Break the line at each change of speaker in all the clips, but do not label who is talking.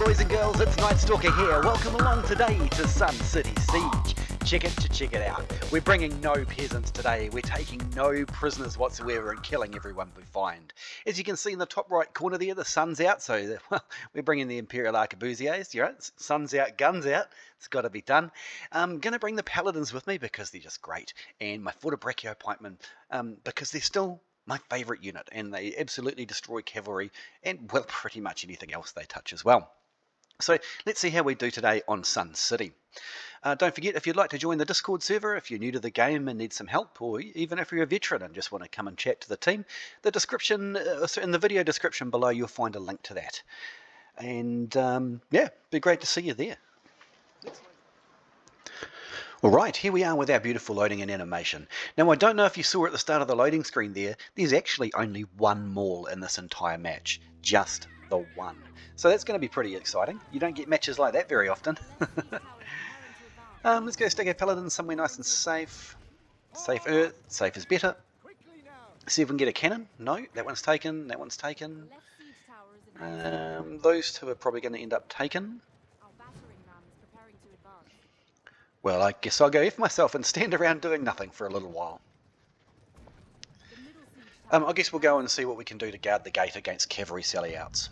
boys and girls, it's KnightStalker here. Welcome along today to Sun City Siege. Check it to check it out. We're bringing no peasants today. We're taking no prisoners whatsoever and killing everyone we find. As you can see in the top right corner there, the sun's out, so well, we're bringing the Imperial Arquebusiers. You know, sun's out, guns out. It's got to be done. I'm going to bring the Paladins with me because they're just great, and my Fortebraccio Pikemen um, because they're still my favourite unit, and they absolutely destroy cavalry and, well, pretty much anything else they touch as well. So let's see how we do today on Sun City. Uh, don't forget, if you'd like to join the Discord server, if you're new to the game and need some help, or even if you're a veteran and just want to come and chat to the team, the description, uh, in the video description below, you'll find a link to that. And um, yeah, be great to see you there. All right, here we are with our beautiful loading and animation. Now, I don't know if you saw at the start of the loading screen there, there's actually only one maul in this entire match. Just the one. So that's going to be pretty exciting. You don't get matches like that very often. um, let's go stick our paladin somewhere nice and safe. Safe earth, safer. Safe is better. See if we can get a cannon. No, that one's taken. That one's taken. Um, those two are probably going to end up taken. Well, I guess I'll go F myself and stand around doing nothing for a little while. Um, I guess we'll go and see what we can do to guard the gate against cavalry sally-outs.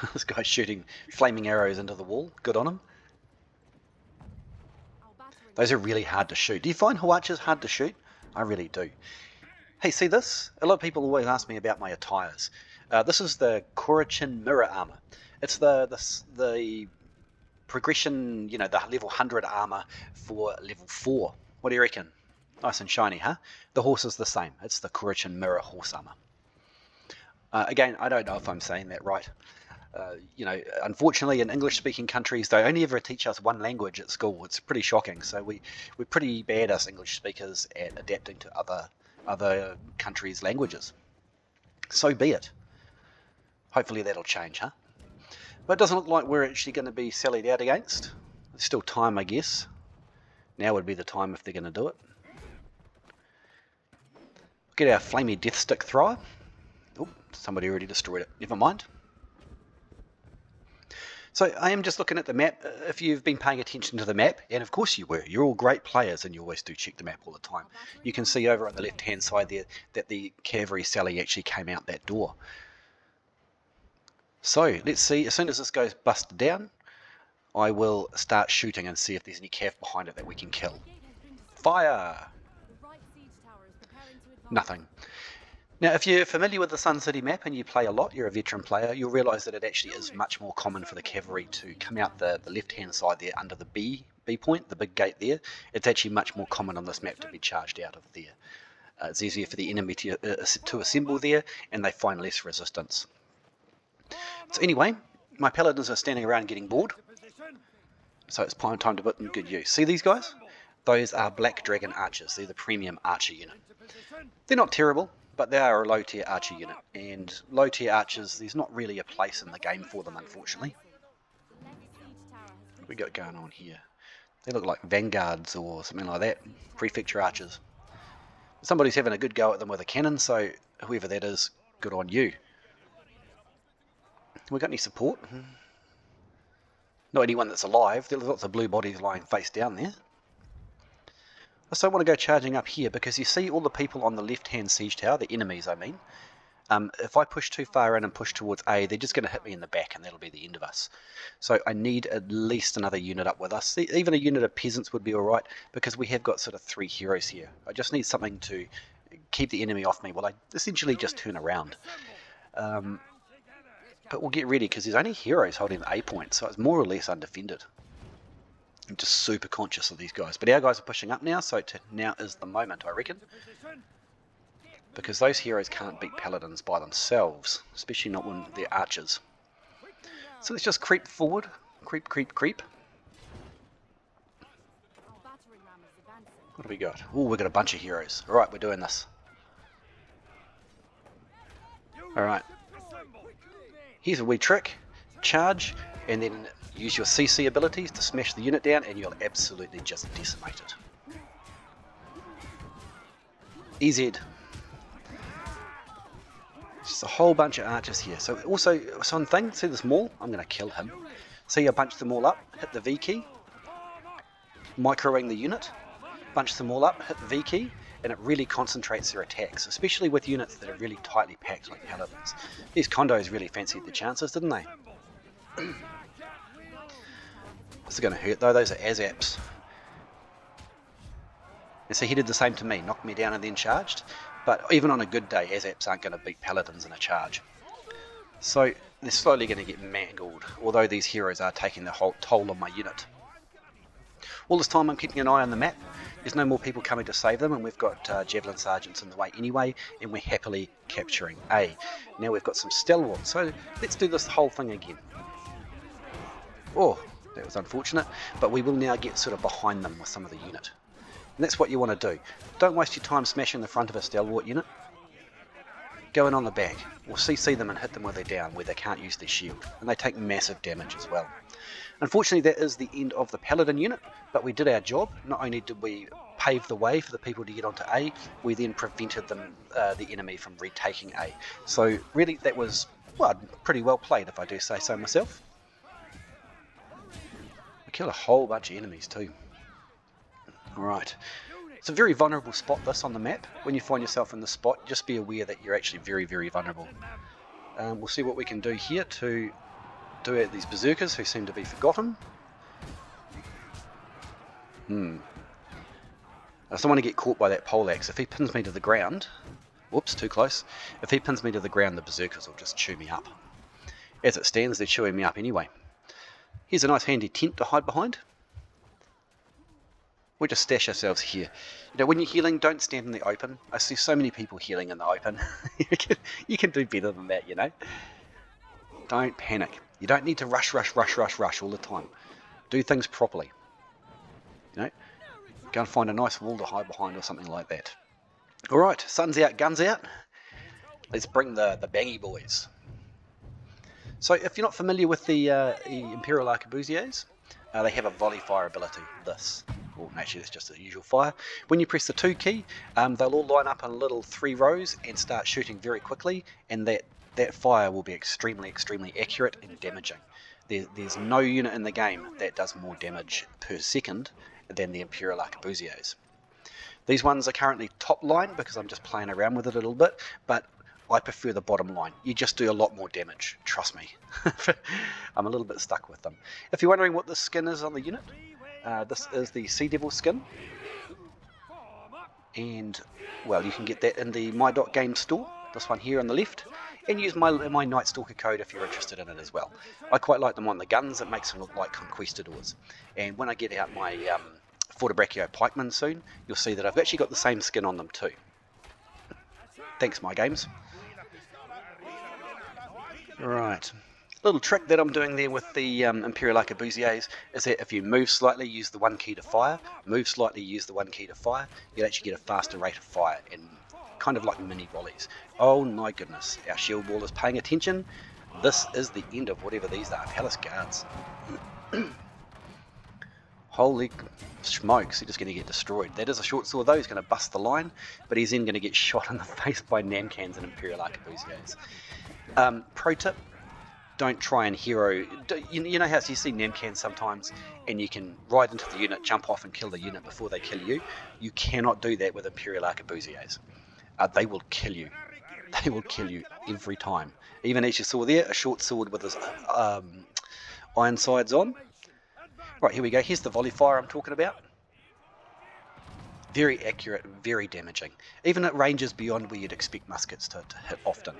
this guy's shooting flaming arrows into the wall. Good on him. Those are really hard to shoot. Do you find Hwachas hard to shoot? I really do. Hey, see this? A lot of people always ask me about my attires. Uh, this is the Korachin Mirror Armor. It's the, the, the progression, you know, the level 100 armor for level 4. What do you reckon? Nice and shiny, huh? The horse is the same. It's the Korachin Mirror Horse Armor. Uh, again, I don't know if I'm saying that right. Uh, you know, unfortunately, in English-speaking countries, they only ever teach us one language at school. It's pretty shocking. So we we're pretty bad as English speakers at adapting to other other countries' languages. So be it. Hopefully that'll change, huh? But it doesn't look like we're actually going to be sallied out against. There's still time, I guess. Now would be the time if they're going to do it. Get our flamey death stick thrower. Oh, somebody already destroyed it. Never mind. So I am just looking at the map. Uh, if you've been paying attention to the map, and of course you were, you're all great players and you always do check the map all the time. You can see over on the left hand side there that the cavalry sally actually came out that door. So let's see, as soon as this goes busted down, I will start shooting and see if there's any cav behind it that we can kill. Fire! Nothing. Now, if you're familiar with the Sun City map and you play a lot, you're a veteran player, you'll realise that it actually is much more common for the cavalry to come out the, the left-hand side there under the B, B point, the big gate there. It's actually much more common on this map to be charged out of there. Uh, it's easier for the enemy to, uh, to assemble there, and they find less resistance. So anyway, my paladins are standing around getting bored. So it's prime time to put them good use. See these guys? Those are Black Dragon Archers. They're the premium archer unit. They're not terrible, but they are a low tier archer unit. And low tier archers, there's not really a place in the game for them, unfortunately. What we got going on here? They look like vanguards or something like that. Prefecture archers. Somebody's having a good go at them with a cannon, so whoever that is, good on you. We got any support? Hmm. Not anyone that's alive. There's lots of blue bodies lying face down there. I still want to go charging up here because you see all the people on the left-hand siege tower, the enemies I mean. Um, if I push too far in and push towards A, they're just going to hit me in the back and that'll be the end of us. So I need at least another unit up with us. Even a unit of peasants would be alright because we have got sort of three heroes here. I just need something to keep the enemy off me while I essentially just turn around. Um, but we'll get ready because there's only heroes holding the A point, so it's more or less undefended. I'm just super conscious of these guys. But our guys are pushing up now, so now is the moment, I reckon. Because those heroes can't beat paladins by themselves, especially not when they're archers. So let's just creep forward. Creep, creep, creep. What do we got? Oh, we've got a bunch of heroes. Alright, we're doing this. Alright. Here's a wee trick. Charge, and then use your CC abilities to smash the unit down, and you'll absolutely just decimate it. EZ. Just a whole bunch of archers here. So also, some thing, see this maul? I'm going to kill him. See, I bunch them all up, hit the V key, microing the unit, bunch them all up, hit the V key, and it really concentrates their attacks, especially with units that are really tightly packed like paladins. These condos really fancied the chances, didn't they? this is going to hurt though, those are Azaps. And so he did the same to me, knocked me down and then charged. But even on a good day, Azaps aren't going to beat paladins in a charge. So they're slowly going to get mangled, although these heroes are taking the whole toll on my unit. All this time I'm keeping an eye on the map. There's no more people coming to save them, and we've got uh, Javelin Sergeants in the way anyway, and we're happily capturing A. Now we've got some stalwarts, so let's do this whole thing again. Oh, that was unfortunate, but we will now get sort of behind them with some of the unit. And that's what you want to do. Don't waste your time smashing the front of a stalwart unit. Go in on the back, or CC them and hit them where they're down, where they can't use their shield, and they take massive damage as well. Unfortunately, that is the end of the Paladin unit, but we did our job. Not only did we pave the way for the people to get onto A, we then prevented them, uh, the enemy from retaking A. So really, that was well, pretty well played, if I do say so myself. We killed a whole bunch of enemies too. Alright. It's a very vulnerable spot this on the map. When you find yourself in the spot, just be aware that you're actually very, very vulnerable. Um, we'll see what we can do here to do out these berserkers who seem to be forgotten. Hmm. I don't want to get caught by that poleaxe. If he pins me to the ground, whoops, too close. If he pins me to the ground, the berserkers will just chew me up. As it stands, they're chewing me up anyway. Here's a nice handy tent to hide behind. We'll just stash ourselves here. You know, when you're healing, don't stand in the open. I see so many people healing in the open. you, can, you can do better than that, you know. Don't panic. You don't need to rush, rush, rush, rush, rush all the time. Do things properly. You know, go and find a nice wall to hide behind or something like that. All right, sun's out, guns out. Let's bring the the bangy boys. So, if you're not familiar with the, uh, the Imperial Arquebusiers, uh, they have a volley fire ability. This well, actually it's just a usual fire. When you press the 2 key, um, they'll all line up in little three rows and start shooting very quickly, and that, that fire will be extremely, extremely accurate and damaging. There, there's no unit in the game that does more damage per second than the Imperial Arquebusiers. These ones are currently top line because I'm just playing around with it a little bit, but I prefer the bottom line. You just do a lot more damage, trust me. I'm a little bit stuck with them. If you're wondering what the skin is on the unit, uh, this is the Sea Devil skin. And, well, you can get that in the My.Game store, this one here on the left. And use my, my KnightStalker code if you're interested in it as well. I quite like them on the guns, it makes them look like conquistadors. And when I get out my um, Fortebraccio Pikemen soon, you'll see that I've actually got the same skin on them too. Thanks, my games. Right little trick that I'm doing there with the um, Imperial Arquebusiers is that if you move slightly, use the one key to fire, move slightly, use the one key to fire, you'll actually get a faster rate of fire and kind of like mini volleys. Oh my goodness, our shield wall is paying attention. This is the end of whatever these are, Palace Guards. Holy smokes, he's just going to get destroyed. That is a short sword though, he's going to bust the line, but he's then going to get shot in the face by Namkhans and Imperial Arquebusiers. Um, pro tip, don't try and hero. You know how you see Namkhan sometimes, and you can ride into the unit, jump off, and kill the unit before they kill you. You cannot do that with Imperial Arquebusiers. Uh, they will kill you. They will kill you every time. Even as you saw there, a short sword with his um, iron sides on. Right, here we go. Here's the volley fire I'm talking about. Very accurate, very damaging. Even at ranges beyond where you'd expect muskets to, to hit often.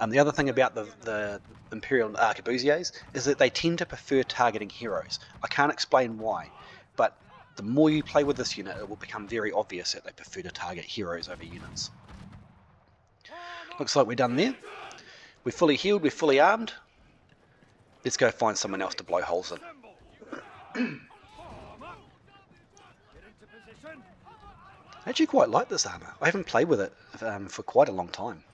Um, the other thing about the, the Imperial Arquebusiers is that they tend to prefer targeting heroes. I can't explain why, but the more you play with this unit, it will become very obvious that they prefer to target heroes over units. Looks like we're done there. We're fully healed, we're fully armed. Let's go find someone else to blow holes in. I actually quite like this armor. I haven't played with it um, for quite a long time.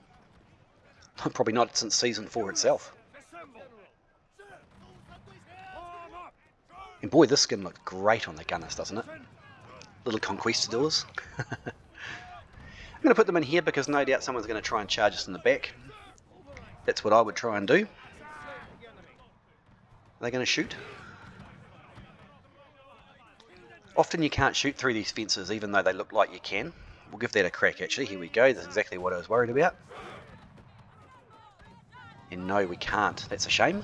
Probably not since season four itself. And boy, this skin looks great on the Gunners, doesn't it? Little conquistadors. I'm going to put them in here because no doubt someone's going to try and charge us in the back. That's what I would try and do. Are they going to shoot? Often you can't shoot through these fences even though they look like you can. We'll give that a crack actually. Here we go. That's exactly what I was worried about. And no, we can't. That's a shame.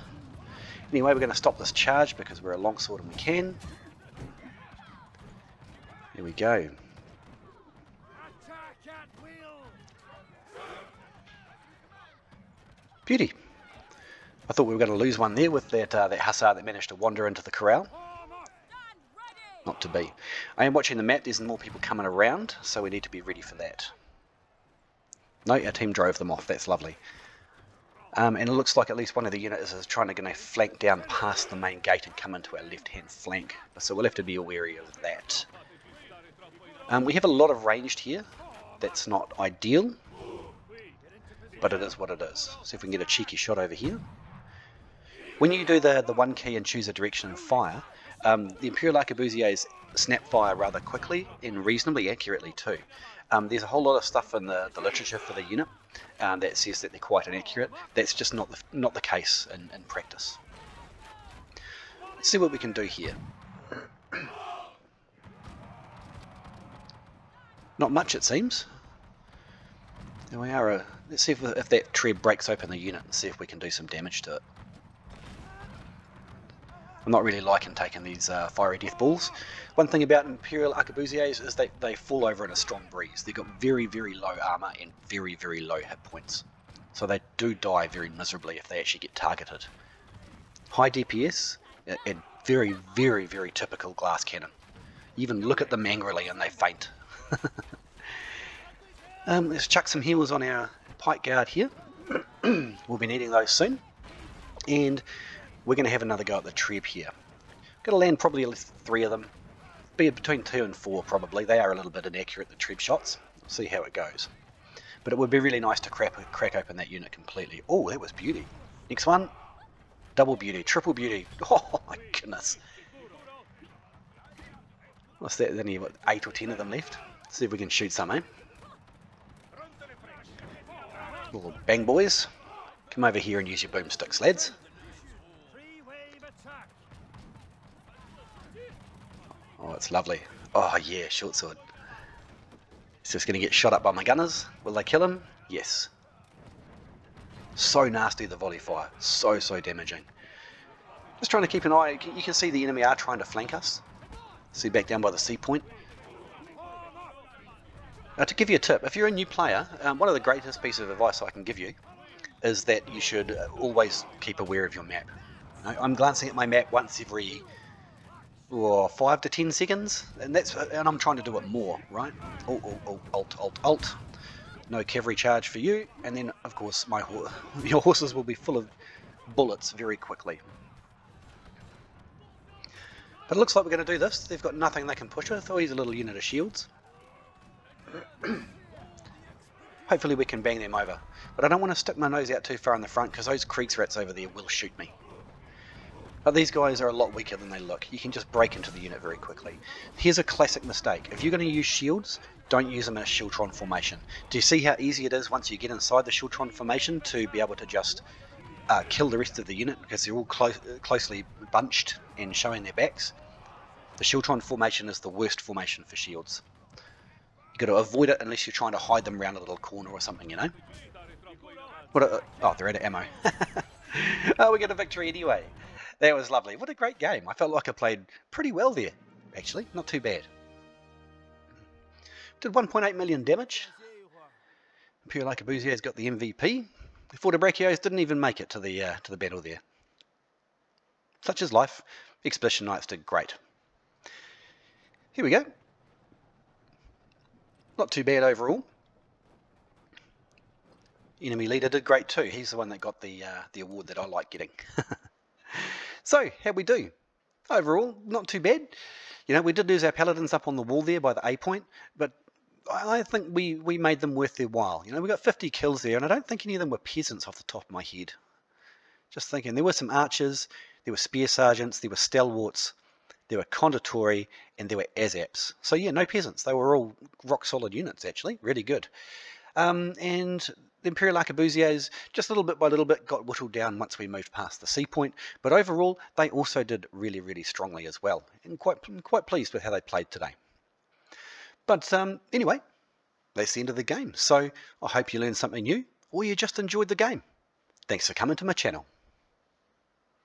Anyway, we're going to stop this charge because we're a longsword and we can. Here we go. Beauty. I thought we were going to lose one there with that, uh, that hussar that managed to wander into the corral. Not to be. I am watching the map. There's more people coming around, so we need to be ready for that. No, our team drove them off. That's lovely. Um, and it looks like at least one of the units is trying to going to flank down past the main gate and come into our left-hand flank. So we'll have to be wary of that. Um, we have a lot of ranged here. That's not ideal but it is what it is. See if we can get a cheeky shot over here. When you do the, the one key and choose a direction of fire, um, the Imperial Arquebusiers snap fire rather quickly and reasonably accurately too. Um, there's a whole lot of stuff in the, the literature for the unit um, that says that they're quite inaccurate. That's just not the, not the case in, in practice. Let's see what we can do here. Not much it seems. There we are. Uh, let's see if, if that tree breaks open the unit and see if we can do some damage to it. I'm not really liking taking these uh, fiery death balls. One thing about Imperial Arquebusiers is they, they fall over in a strong breeze. They've got very, very low armor and very, very low hit points. So they do die very miserably if they actually get targeted. High DPS and very, very, very typical glass cannon. Even look at them angrily and they faint. Um, let's chuck some heals on our pike guard here. we'll be needing those soon. And we're going to have another go at the treb here. Going to land probably at least three of them. Be between two and four probably. They are a little bit inaccurate, the treb shots. We'll see how it goes. But it would be really nice to crack, crack open that unit completely. Oh, that was beauty. Next one. Double beauty, triple beauty. Oh my goodness. What's that? There's only what, eight or ten of them left. Let's see if we can shoot some, eh? Little bang boys. Come over here and use your boomsticks, lads. It's lovely. Oh yeah, short sword. Is just going to get shot up by my gunners. Will they kill him? Yes. So nasty the volley fire. So, so damaging. Just trying to keep an eye. You can see the enemy are trying to flank us. See back down by the C point. Now, to give you a tip, if you're a new player, um, one of the greatest pieces of advice I can give you is that you should always keep aware of your map. I'm glancing at my map once every oh, five to ten seconds, and that's and I'm trying to do it more, right? Oh, oh, oh, alt, alt, alt. No cavalry charge for you, and then of course my ho your horses will be full of bullets very quickly. But it looks like we're going to do this. They've got nothing they can push with. Oh, he's a little unit of shields. Hopefully we can bang them over. But I don't want to stick my nose out too far in the front because those Kriegsrats over there will shoot me. But these guys are a lot weaker than they look. You can just break into the unit very quickly. Here's a classic mistake. If you're going to use shields, don't use them in a Schiltron formation. Do you see how easy it is once you get inside the Schiltron formation to be able to just uh, kill the rest of the unit because they're all clo closely bunched and showing their backs? The Schiltron formation is the worst formation for shields. You've got to avoid it unless you're trying to hide them around a little corner or something, you know? What a, oh, they're out of ammo. oh, we got a victory anyway. That was lovely. What a great game. I felt like I played pretty well there, actually. Not too bad. Did 1.8 million damage. Imperial has got the MVP. The Fortebraccios didn't even make it to the uh, to the battle there. Such is life. Expedition Knights did great. Here we go. Not too bad overall. Enemy leader did great too. He's the one that got the uh, the award that I like getting. so, how we do? Overall, not too bad. You know, we did lose our paladins up on the wall there by the A point, but I think we, we made them worth their while. You know, we got 50 kills there, and I don't think any of them were peasants off the top of my head. Just thinking, there were some archers, there were spear sergeants, there were stalwarts, there were condottieri, and there were azaps. So yeah, no peasants. They were all rock solid units actually, really good. Um, and the Imperial Arquebusiers, just a little bit by little bit, got whittled down once we moved past the C point. But overall, they also did really, really strongly as well. And quite, quite pleased with how they played today. But um, anyway, that's the end of the game. So I hope you learned something new or you just enjoyed the game. Thanks for coming to my channel.